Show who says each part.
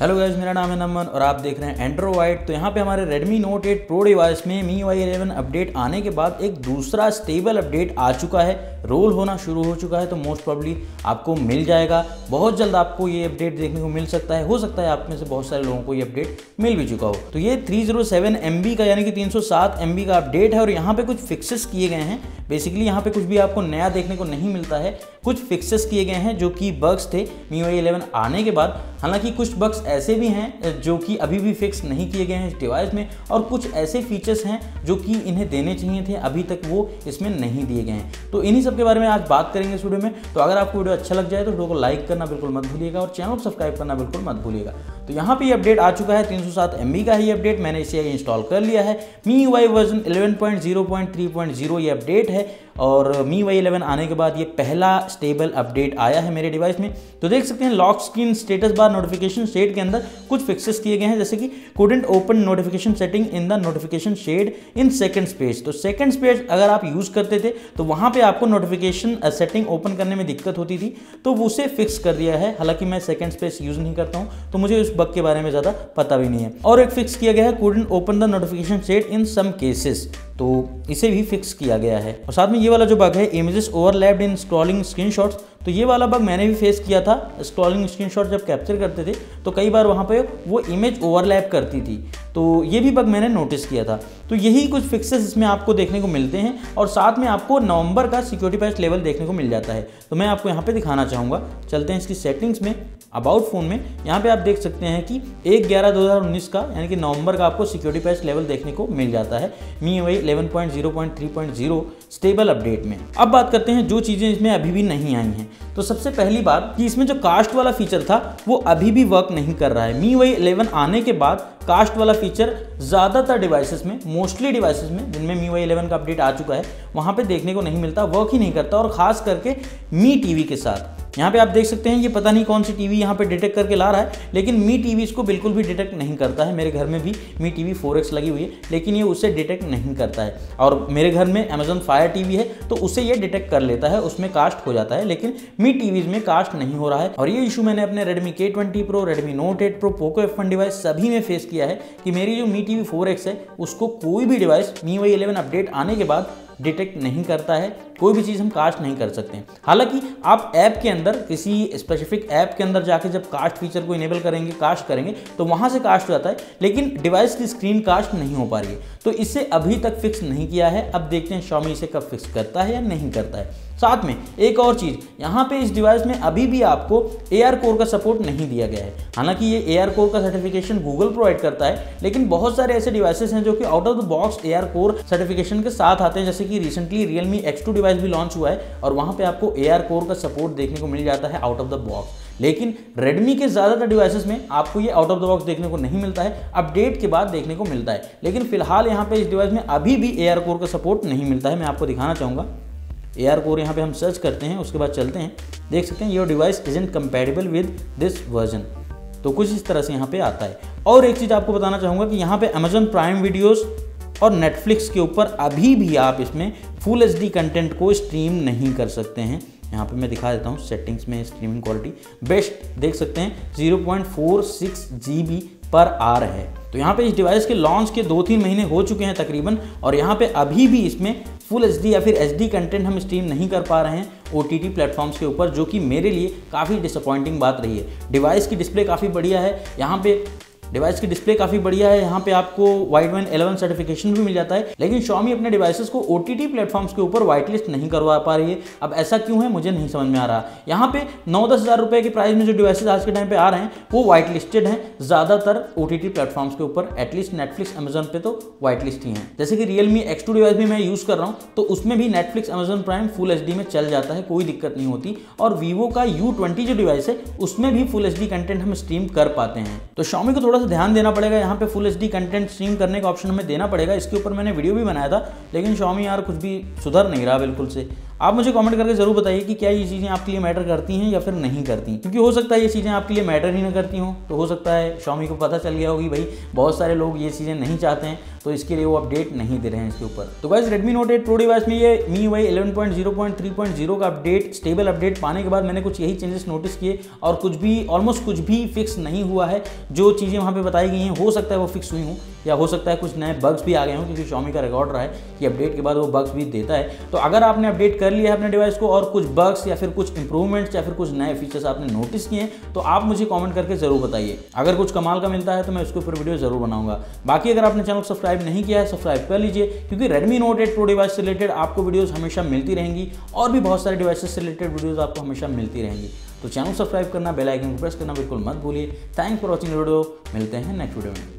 Speaker 1: Hello guys मेरा नाम है नमन और आप देख रहे हैं एंड्रॉइड तो यहाँ पे हमारे Redmi Note 8 Pro डिवाइस में MIUI 11 अपडेट आने के बाद एक दूसरा स्टेबल अपडेट आ चुका है। रोल होना शुरू हो चुका है तो मोस्ट प्रॉब्ली आपको मिल जाएगा। बहुत जल्द आपको ये अपडेट देखने को मिल सकता है। हो सकता है आप में से बहुत सारे लोगों को ये अपडेट मिल भी चुका हो। तो ये 307 MB का, यानी कि 307 MB का अपडेट है और यहाँ पे कुछ फिक्सेस किए गए हैं। बेसिकली यहाँ पे कुछ भी आपको नया देखने को नहीं मिलता है। कुछ फिक्सेस किए गए हैं जो कि बग्स थे। MIUI 11 आने के बाद, हालाँकि कुछ बग्स ऐसे भी हैं जो कि अभी भी फिक्स नहीं किए गए हैं इस डिवाइस में और कुछ ऐसे फीचर्स हैं जो कि इन्हें देने चाहिए थे, अभी तक वो इसमें नहीं दिए गए हैं। तो इन्हीं सब के बारे में आज बात करेंगे इस वीडियो में। तो अगर आपको वीडियो अच्छा लग जाए तो वीडियो को लाइक करना बिल्कुल मत भूलिएगा और चैनल को सब्सक्राइब करना बिल्कुल मत भूलिएगा। तो यहाँ पे ये अपडेट आ चुका है, तीन सौ का ही अपडेट मैंने इसे इंस्टॉल कर लिया है। मी वाई वर्जन 11.0.3.0 ये अपडेट है और मी वाई इलेवन आने के बाद ये पहला स्टेबल अपडेट आया है मेरे डिवाइस में। तो देख सकते हैं lock screen status bar notification shade के अंदर कुछ फिक्सेस किए गए हैं, जैसे कि couldn't open notification setting in the notification shade in second space तो सेकंड स्पेस अगर आप यूज़ करते थे तो वहाँ पे आपको नोटिफिकेशन सेटिंग ओपन करने में दिक्कत होती थी तो वो उसे फिक्स कर दिया है। हालाँकि मैं सेकंड स्पेस यूज़ नहीं करता हूँ तो मुझे उस बग के बारे में ज़्यादा पता भी नहीं है। और एक फिक्स किया गया है couldn't open the notification shade in some cases तो इसे भी फिक्स किया गया है। और साथ में ये वाला जो बग है images overlapped in scrolling screenshots तो ये वाला बग मैंने भी फेस किया था स्क्रॉलिंग स्क्रीनशॉट जब कैप्चर करते थे तो कई बार वहाँ पे वो इमेज ओवरलैप करती थी। तो ये भी बग मैंने नोटिस किया था। तो यही कुछ फिक्सेस इसमें आपको देखने को मिलते हैं, और साथ में आपको नवंबर का सिक्योरिटी पैच लेवल देखने को मिल जाता है। तो मैं आपको यहाँ पे दिखाना चाहूँगा। चलते हैं इसकी सेटिंग्स में। अबाउट फ़ोन में, यहाँ पे आप देख सकते हैं कि एक ग्यारह दो हज़ार उन्नीस का, यानी कि नवंबर का आपको सिक्योरिटी पैच लेवल देखने को मिल जाता है। मी वही eleven point zero point three point zero stable update में। अब बात करते हैं जो चीज़ें इसमें अभी भी नहीं आई हैं। तो सबसे पहली बात कि इसमें जो कास्ट वाला फीचर था, वो अभी भी वर्क नहीं कर रहा है। मी वही इलेवन आने के बाद कास्ट वाला फीचर ज़्यादातर डिवाइसेस में मोस्टली डिवाइसेस में, जिनमें मी वाई इलेवन का अपडेट आ चुका है, वहाँ पे देखने को नहीं मिलता वर्क ही नहीं करता, और ख़ास करके मी टीवी के साथ। यहाँ पे आप देख सकते हैं, ये पता नहीं कौन सी टीवी यहाँ पे डिटेक्ट करके ला रहा है, लेकिन मी टीवी इसको बिल्कुल भी डिटेक्ट नहीं करता है। मेरे घर में भी मी टीवी फोर लगी हुई है, लेकिन ये उसे डिटेक्ट नहीं करता है। और मेरे घर में अमेजोन फायर टीवी है तो उसे ये डिटेक्ट कर लेता है, उसमें कास्ट हो जाता है, लेकिन मी टीवीज में कास्ट नहीं हो रहा है। और ये इशू मैंने अपने Redmi K twenty Pro Redmi Note eight Pro Poco F device सभी में फेस किया है कि मेरी जो मी टीवी फोर है, उसको कोई भी device Mi UI eleven update आने के बाद डिटेक्ट नहीं करता है। कोई भी चीज़ हम कास्ट नहीं कर सकते हालाँकि आप ऐप के अंदर, किसी स्पेसिफिक ऐप के अंदर जाके जब कास्ट फीचर को इनेबल करेंगे कास्ट करेंगे तो वहाँ से कास्ट हो जाता है, लेकिन डिवाइस की स्क्रीन कास्ट नहीं हो पा रही है। तो इसे अभी तक फिक्स नहीं किया है। अब देखते हैं शॉमी इसे कब फिक्स करता है या नहीं करता है। साथ में एक और चीज़, यहाँ पे इस डिवाइस में अभी भी आपको ए आर कोर का सपोर्ट नहीं दिया गया है। हालाँकि ये ए आर कोर का सर्टिफिकेशन गूगल प्रोवाइड करता है, लेकिन बहुत सारे ऐसे डिवाइसेस हैं जो कि out of the box A R core certification के साथ आते हैं। जैसे कि recently Realme X two device भी लॉन्च हुआ है और वहाँ पे आपको ए आर कोर का सपोर्ट देखने को मिल जाता है आउट ऑफ़ द बॉक्स लेकिन Redmi के ज़्यादातर डिवाइसेस में आपको ये आउट ऑफ़ द बॉक्स देखने को नहीं मिलता है अपडेट के बाद देखने को मिलता है. लेकिन फ़िलहाल यहाँ पे इस डिवाइस में अभी भी ए आर कोर का सपोर्ट नहीं मिलता है, मैं आपको दिखाना चाहूँगा. ए आर कोर यहाँ पे हम सर्च करते हैं, उसके बाद चलते हैं. देख सकते हैं your device is incompatible with this version तो कुछ इस तरह से यहाँ पे आता है. और एक चीज़ आपको बताना चाहूँगा कि यहाँ पे अमेजोन प्राइम वीडियोज़ और नेटफ्लिक्स के ऊपर अभी भी आप इसमें फुल एचडी कंटेंट को स्ट्रीम नहीं कर सकते हैं। यहाँ पे मैं दिखा देता हूँ सेटिंग्स में स्ट्रीमिंग क्वालिटी बेस्ट देख सकते हैं 0.46 पॉइंट पर आर है। तो यहाँ पे इस डिवाइस के लॉन्च के दो तीन महीने हो चुके हैं तकरीबन, और यहाँ पे अभी भी इसमें फुल एचडी या फिर एचडी कंटेंट हम स्ट्रीम नहीं कर पा रहे हैं ओ टी प्लेटफॉर्म्स के ऊपर, जो कि मेरे लिए काफ़ी डिसअपॉइंटिंग बात रही है। डिवाइस की डिस्प्ले काफ़ी बढ़िया है। यहाँ पे डिवाइस की डिस्प्ले काफ़ी बढ़िया है। यहाँ पे आपको वाइट वन एलेवन सर्टिफिकेशन भी मिल जाता है। लेकिन शॉमी अपने डिवाइसेस को ओ टी टी प्लेटफॉर्म्स के ऊपर व्हाइट लिस्ट नहीं करवा पा रही है। अब ऐसा क्यों है? मुझे नहीं समझ में आ रहा। यहाँ पे नौ दस हज़ार रुपए के प्राइस में जो डिवाइसेस आज के टाइम पे आ रहे हैं, वो व्हाइट लिस्टेड हैं। ज़्यादातर ओ टी टी प्लेटफॉर्म्स के ऊपर एटलीस्ट नेटफ्लिक्स अमेजन पे तो व्हाइट लिस्ट ही है। जैसे कि रियलमी एक्स टू डिवाइस भी मैं यूज़ कर रहा हूँ तो उसमें भी Netflix Amazon Prime full HD में चल जाता है, कोई दिक्कत नहीं होती। और वीवो का यू जो डिवाइस है, उसमें भी फुल HD कंटेंट हम स्ट्रीम कर पाते हैं। तो शॉमी को थोड़ा सा ध्यान देना पड़ेगा, यहाँ पे फुल एचडी कंटेंट स्ट्रीम करने का ऑप्शन हमें देना पड़ेगा, इसके ऊपर मैंने वीडियो भी बनाया था, लेकिन शॉमी यार कुछ भी सुधर नहीं रहा बिल्कुल से। आप मुझे कमेंट करके ज़रूर बताइए कि क्या ये चीज़ें आपके लिए मैटर करती हैं या फिर नहीं करती क्योंकि हो सकता है ये चीज़ें आपके लिए मैटर ही ना करती हों। तो हो सकता है शॉमी को पता चल गया होगी भाई, बहुत सारे लोग ये चीज़ें नहीं चाहते हैं तो इसके लिए वो अपडेट नहीं दे रहे हैं इसके ऊपर। तो guys Redmi Note 8 Pro device में ये मी वाई इलेवन का अपडेट स्टेबल अपडेट पाने के बाद मैंने कुछ यही चेंजेस नोटिस किए और कुछ भी ऑलमोस्ट कुछ भी फिक्स नहीं हुआ है। जो चीज़ें वहाँ पर बताई गई हैं, हो सकता है वो फिक्स हुई हूँ। या हो सकता है कुछ नए बग्स भी आ गए हों, क्योंकि शॉमी का रिकॉर्ड रहा है कि अपडेट के बाद वो बग्स भी देता है। तो अगर आपने अपडेट कर लिया है अपने डिवाइस को और कुछ बग्स या फिर कुछ इंप्रूवमेंट्स या फिर कुछ नए फीचर्स आपने नोटिस किए हैं तो आप मुझे कॉमेंट करके ज़रूर बताइए। अगर कुछ कमाल का मिलता है तो मैं उसके ऊपर वीडियो ज़रूर बनाऊँगा। बाकी अगर आपने चैनल सब्सक्राइब नहीं किया है सब्सक्राइब कर लीजिए, क्योंकि Redmi Note eight Pro device से रिलेटेड आपको वीडियोज़ हमेशा मिलती रहेंगी और भी बहुत सारे डिवाइसेस से रिलेटेड वीडियोज़ आपको हमेशा मिलती रहेंगी। तो चैनल सब्सक्राइब करना बेल आइकन को प्रेस करना बिल्कुल मत भूलिए। थैंक फॉर वॉचिंग वीडियो मिलते हैं नेक्स्ट वीडियो में।